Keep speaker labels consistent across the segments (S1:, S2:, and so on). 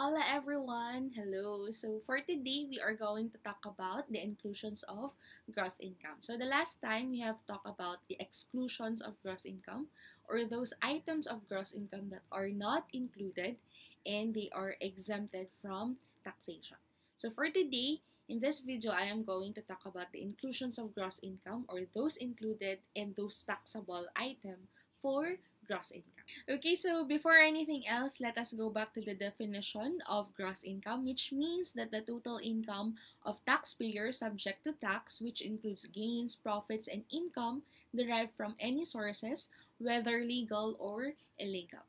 S1: Hola everyone! Hello! So for today, we are going to talk about the inclusions of gross income. So the last time, we have talked about the exclusions of gross income or those items of gross income that are not included and they are exempted from taxation. So for today, in this video, I am going to talk about the inclusions of gross income or those included and those taxable item for gross income. Okay, so before anything else, let us go back to the definition of gross income, which means that the total income of taxpayers subject to tax, which includes gains, profits, and income derived from any sources, whether legal or illegal.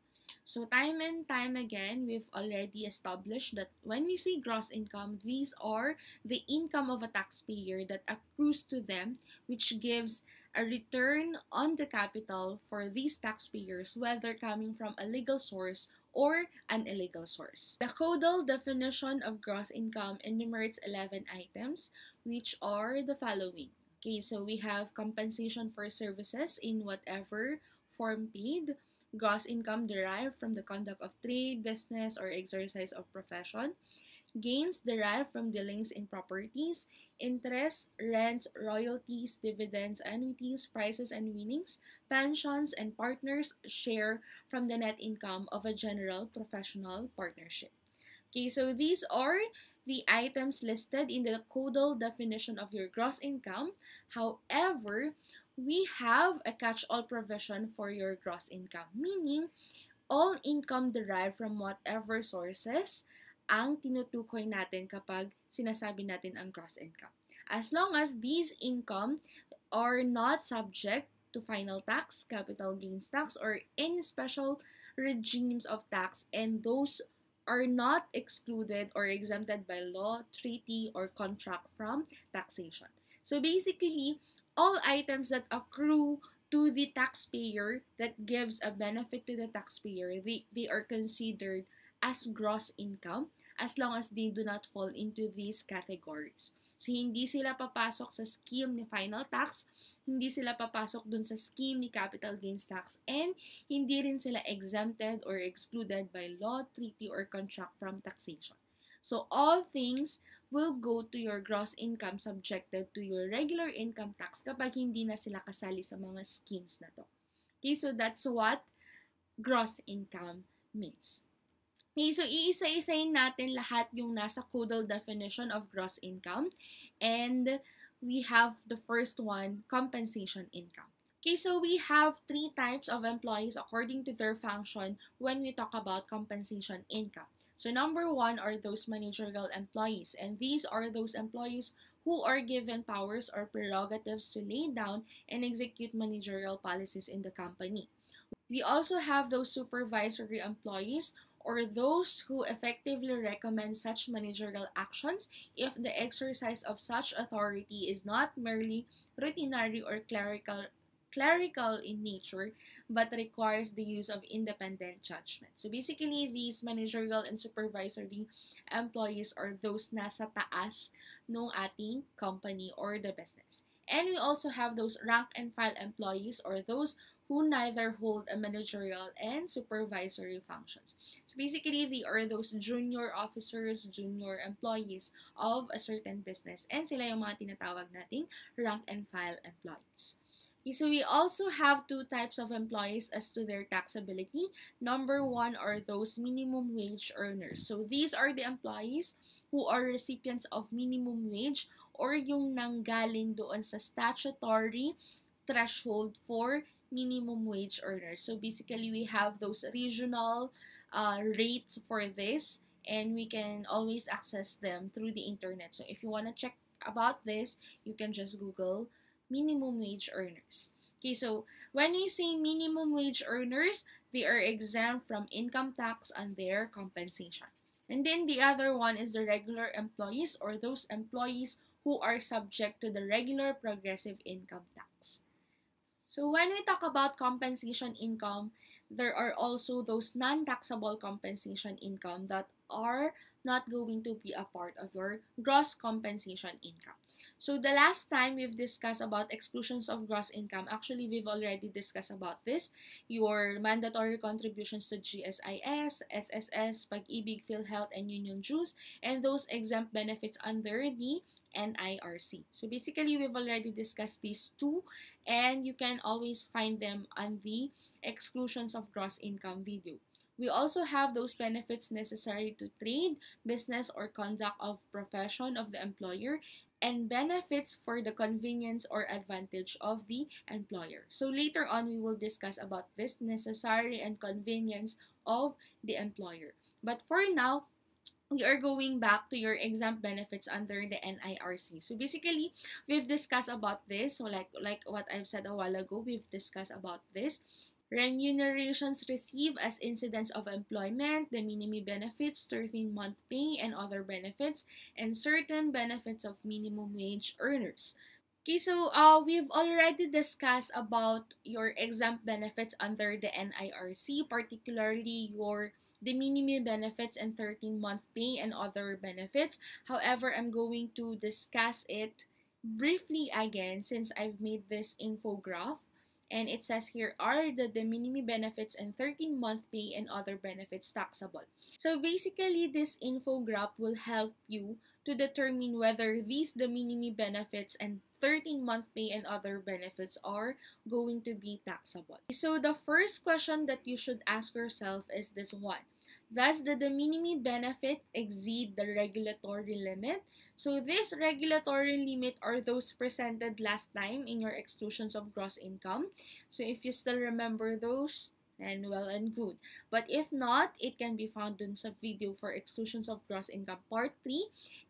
S1: So time and time again, we've already established that when we say gross income, these are the income of a taxpayer that accrues to them, which gives a return on the capital for these taxpayers, whether coming from a legal source or an illegal source. The Codal definition of gross income enumerates 11 items, which are the following. Okay, so we have compensation for services in whatever form paid, gross income derived from the conduct of trade, business, or exercise of profession, gains derived from dealings in properties, interest, rents, royalties, dividends, annuities, prices and winnings, pensions, and partners share from the net income of a general professional partnership. Okay, so these are the items listed in the codal definition of your gross income. However, we have a catch-all provision for your gross income, meaning all income derived from whatever sources ang tinutukoy natin kapag sinasabi natin ang gross income. As long as these income are not subject to final tax, capital gains tax, or any special regimes of tax and those are not excluded or exempted by law, treaty, or contract from taxation. So basically, all items that accrue to the taxpayer that gives a benefit to the taxpayer, they, they are considered as gross income as long as they do not fall into these categories. So, hindi sila papasok sa scheme ni final tax, hindi sila papasok dun sa scheme ni capital gains tax, and hindi rin sila exempted or excluded by law, treaty, or contract from taxation. So, all things will go to your gross income subjected to your regular income tax kapag hindi na sila kasali sa mga schemes na to. Okay, so that's what gross income means. Okay, so iisa-isayin natin lahat yung nasa codal definition of gross income. And we have the first one, compensation income. Okay, so we have three types of employees according to their function when we talk about compensation income. So number one are those managerial employees, and these are those employees who are given powers or prerogatives to lay down and execute managerial policies in the company. We also have those supervisory employees or those who effectively recommend such managerial actions if the exercise of such authority is not merely routinary or clerical clerical in nature but requires the use of independent judgment. So basically, these managerial and supervisory employees are those nasa taas ng ating company or the business. And we also have those rank and file employees or those who neither hold a managerial and supervisory functions. So basically, they are those junior officers, junior employees of a certain business. And sila yung mga tinatawag nating rank and file employees. Okay, so we also have two types of employees as to their taxability. Number one are those minimum wage earners. So these are the employees who are recipients of minimum wage or yung nanggaling doon sa statutory threshold for minimum wage earners. So basically, we have those regional uh, rates for this and we can always access them through the internet. So if you want to check about this, you can just Google minimum wage earners. Okay, so when we say minimum wage earners, they are exempt from income tax on their compensation. And then the other one is the regular employees or those employees who are subject to the regular progressive income tax. So when we talk about compensation income, there are also those non-taxable compensation income that are not going to be a part of your gross compensation income. So the last time we've discussed about exclusions of gross income, actually we've already discussed about this. Your mandatory contributions to GSIS, SSS, Pag-ibig, PhilHealth, and Union Dues, and those exempt benefits under the NIRC. So basically, we've already discussed these two, and you can always find them on the exclusions of gross income video. We also have those benefits necessary to trade, business, or conduct of profession of the employer and benefits for the convenience or advantage of the employer. So later on, we will discuss about this necessary and convenience of the employer. But for now, we are going back to your exempt benefits under the NIRC. So basically, we've discussed about this. So like like what I've said a while ago, we've discussed about this. Remunerations received as incidents of employment, de minimis benefits, 13-month pay, and other benefits, and certain benefits of minimum wage earners. Okay, so uh, we've already discussed about your exempt benefits under the NIRC, particularly your de minimis benefits and 13-month pay and other benefits. However, I'm going to discuss it briefly again since I've made this infograph and it says here are the de minimis benefits and 13 month pay and other benefits taxable. So basically this infograph will help you to determine whether these de minimis benefits and 13 month pay and other benefits are going to be taxable. So the first question that you should ask yourself is this one. Does the de minimis benefit exceed the regulatory limit? So this regulatory limit are those presented last time in your exclusions of gross income. So if you still remember those, and well and good. But if not, it can be found in some video for exclusions of gross income part 3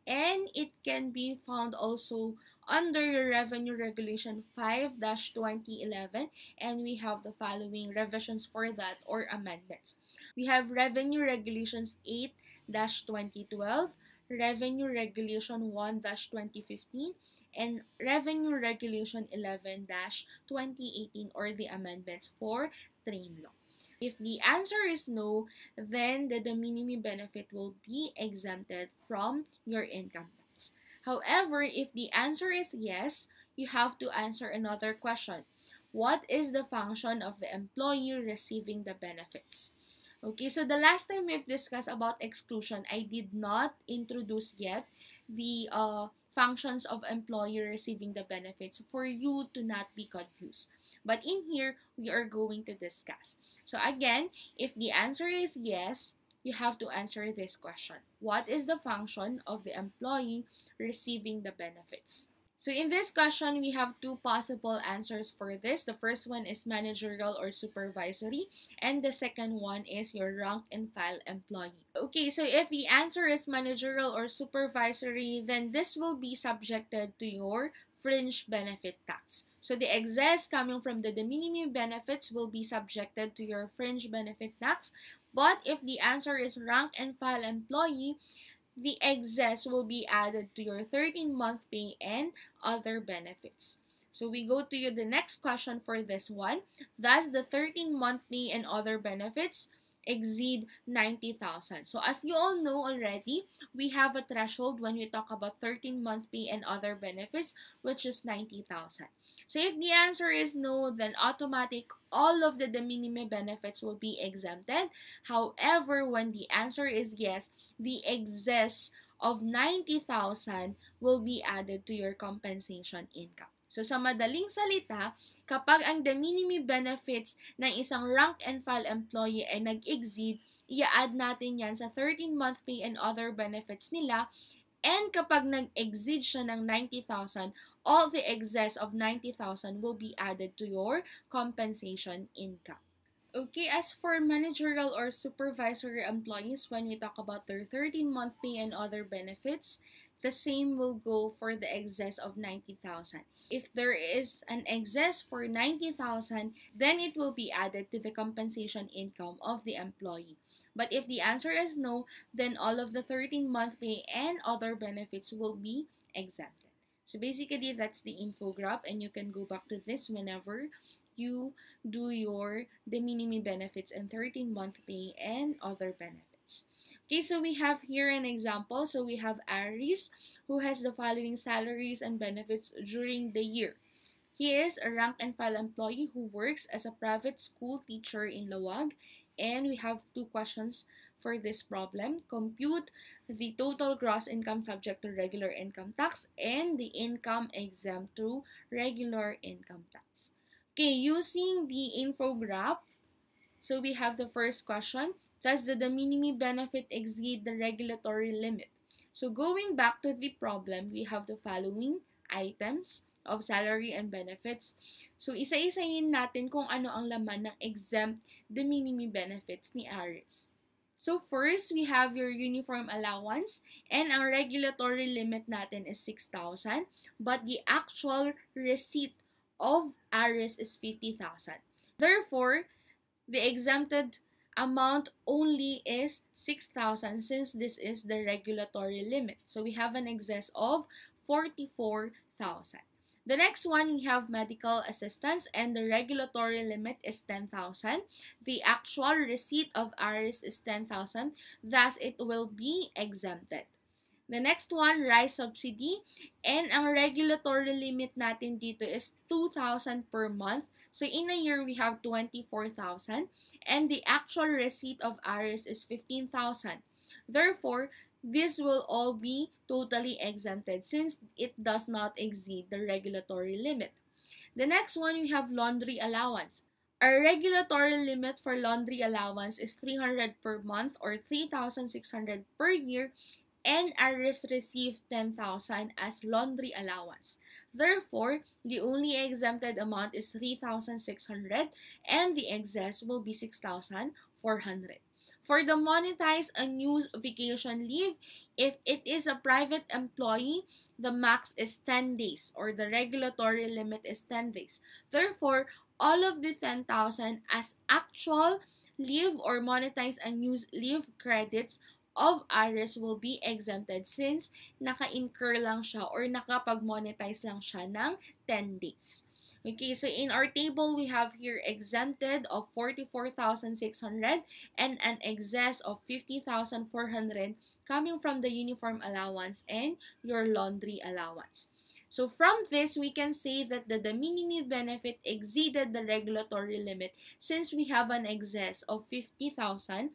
S1: and it can be found also under your Revenue Regulation 5-2011 and we have the following revisions for that or amendments. We have Revenue Regulations 8-2012, Revenue Regulation 1-2015, and Revenue Regulation 11-2018 or the amendments for train law. If the answer is no, then the de minimis benefit will be exempted from your income tax. However, if the answer is yes, you have to answer another question. What is the function of the employee receiving the benefits? Okay, so the last time we've discussed about exclusion, I did not introduce yet the uh, functions of employee receiving the benefits for you to not be confused. But in here, we are going to discuss. So again, if the answer is yes, you have to answer this question. What is the function of the employee receiving the benefits? So in this question, we have two possible answers for this. The first one is managerial or supervisory, and the second one is your rank and file employee. Okay, so if the answer is managerial or supervisory, then this will be subjected to your fringe benefit tax. So the excess coming from the de minimis benefits will be subjected to your fringe benefit tax. But if the answer is rank and file employee, the excess will be added to your 13-month pay and other benefits. So we go to the next question for this one. Does the 13-month pay and other benefits exceed 90,000. So as you all know already, we have a threshold when we talk about 13-month pay and other benefits, which is 90,000. So if the answer is no, then automatic all of the de minimis benefits will be exempted. However, when the answer is yes, the excess of 90,000 will be added to your compensation income. So sa madaling salita, Kapag ang de minimis benefits ng isang rank and file employee ay nag-exceed, i-add natin yan sa 13-month pay and other benefits nila. And kapag nag-exceed siya ng 90,000, all the excess of 90,000 will be added to your compensation income. Okay, as for managerial or supervisory employees, when we talk about their 13-month pay and other benefits, the same will go for the excess of 90,000. If there is an excess for 90,000, then it will be added to the compensation income of the employee. But if the answer is no, then all of the 13-month pay and other benefits will be exempted. So basically, that's the infograph and you can go back to this whenever you do your de minimis benefits and 13-month pay and other benefits. Okay, so we have here an example. So we have Aries who has the following salaries and benefits during the year. He is a rank and file employee who works as a private school teacher in Laoag. And we have two questions for this problem. Compute the total gross income subject to regular income tax and the income exempt to regular income tax. Okay, using the infograph, so we have the first question. Does the de minimis benefit exceed the regulatory limit? So going back to the problem, we have the following items of salary and benefits. So isa-isayin natin kung ano ang laman ng exempt de minimis benefits ni ARIS. So first, we have your uniform allowance and ang regulatory limit natin is 6,000 but the actual receipt of ARIS is 50,000. Therefore, the exempted amount only is 6,000 since this is the regulatory limit. So we have an excess of 44,000. The next one, we have medical assistance and the regulatory limit is 10,000. The actual receipt of ARIS is 10,000, thus it will be exempted. The next one, rice subsidy. And ang regulatory limit natin dito is 2,000 per month. So in a year, we have 24,000. And the actual receipt of ARIS is 15,000. Therefore, this will all be totally exempted since it does not exceed the regulatory limit. The next one, we have laundry allowance. Our regulatory limit for laundry allowance is 300 per month or 3,600 per year and ARIS received 10,000 as laundry allowance. Therefore, the only exempted amount is 3,600 and the excess will be 6,400. For the monetized unused vacation leave, if it is a private employee, the max is 10 days or the regulatory limit is 10 days. Therefore, all of the 10,000 as actual leave or monetized unused leave credits of ARIS will be exempted since naka-incur lang siya or nakapag-monetize lang siya ng 10 days. Okay, so in our table, we have here exempted of 44,600 and an excess of 50,400 coming from the uniform allowance and your laundry allowance. So from this, we can say that the de minimis benefit exceeded the regulatory limit since we have an excess of 50,400.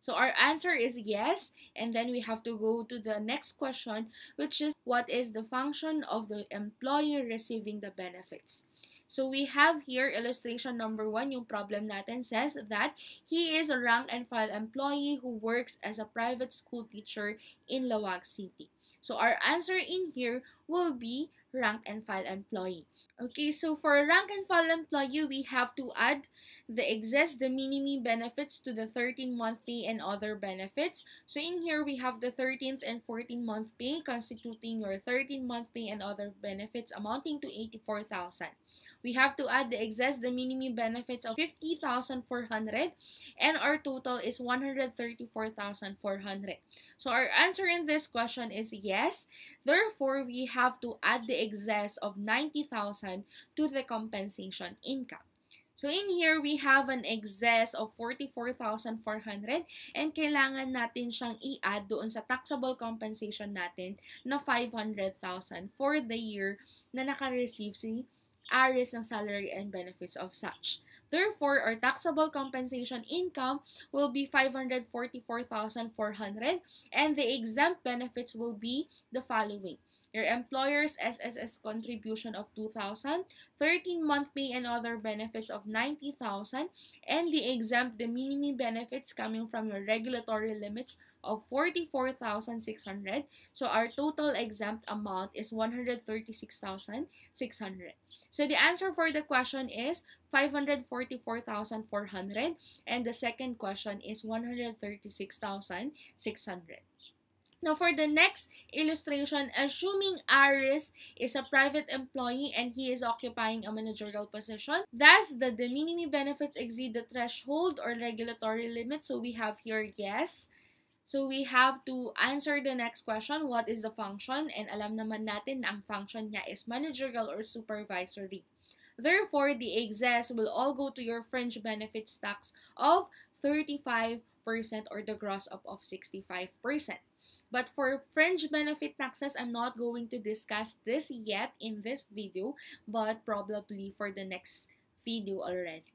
S1: So our answer is yes. And then we have to go to the next question, which is what is the function of the employer receiving the benefits? So we have here illustration number one, yung problem natin says that he is a rank and file employee who works as a private school teacher in Lawag City. So our answer in here will be rank and file employee. Okay, so for rank and file employee, we have to add the excess de minimis benefits to the 13-month pay and other benefits. So in here, we have the 13th and 14-month pay constituting your 13-month pay and other benefits amounting to 84,000 we have to add the excess de minimis benefits of 50,400 and our total is 134,400. So our answer in this question is yes. Therefore, we have to add the excess of 90,000 to the compensation income. So in here, we have an excess of 44,400 and kailangan natin siyang i-add doon sa taxable compensation natin na 500,000 for the year na naka-receive si ARIS ng salary and benefits of such. Therefore, our taxable compensation income will be 544,400 and the exempt benefits will be the following. Your employer's SSS contribution of 2,000, 13-month pay and other benefits of 90,000, and the exempt de minimis benefits coming from your regulatory limits of 44,600. So our total exempt amount is 136,600. So the answer for the question is 544,400 and the second question is 136,600. Now, for the next illustration, assuming Aris is a private employee and he is occupying a managerial position, does the de minimis benefit exceed the threshold or regulatory limit? So, we have here yes. So, we have to answer the next question, what is the function? And alam naman natin na ang function niya is managerial or supervisory. Therefore, the excess will all go to your fringe benefits tax of 35% or the gross up of 65%. But for fringe benefit taxes, I'm not going to discuss this yet in this video, but probably for the next video already.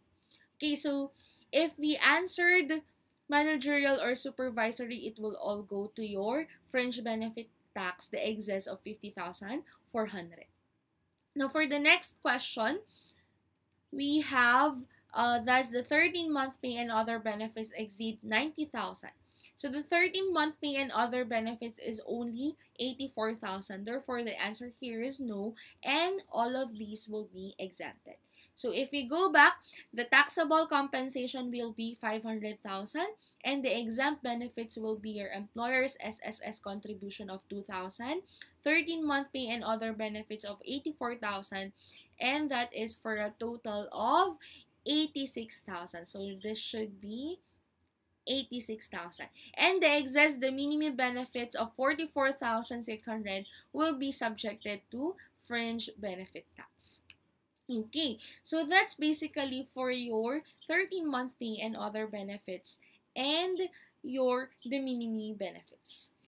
S1: Okay, so if we answered managerial or supervisory, it will all go to your fringe benefit tax, the excess of 50,400. Now, for the next question, we have, uh, does the 13-month pay and other benefits exceed 90,000? So the 13-month pay and other benefits is only 84,000. Therefore, the answer here is no, and all of these will be exempted. So if we go back, the taxable compensation will be 500,000 and the exempt benefits will be your employer's SSS contribution of 2,000, 13-month pay and other benefits of 84,000 and that is for a total of 86,000. So this should be 86,000. And the excess, de minimis benefits of 44,600 will be subjected to fringe benefit tax. Okay, so that's basically for your 13-month pay and other benefits and your de minimis benefits.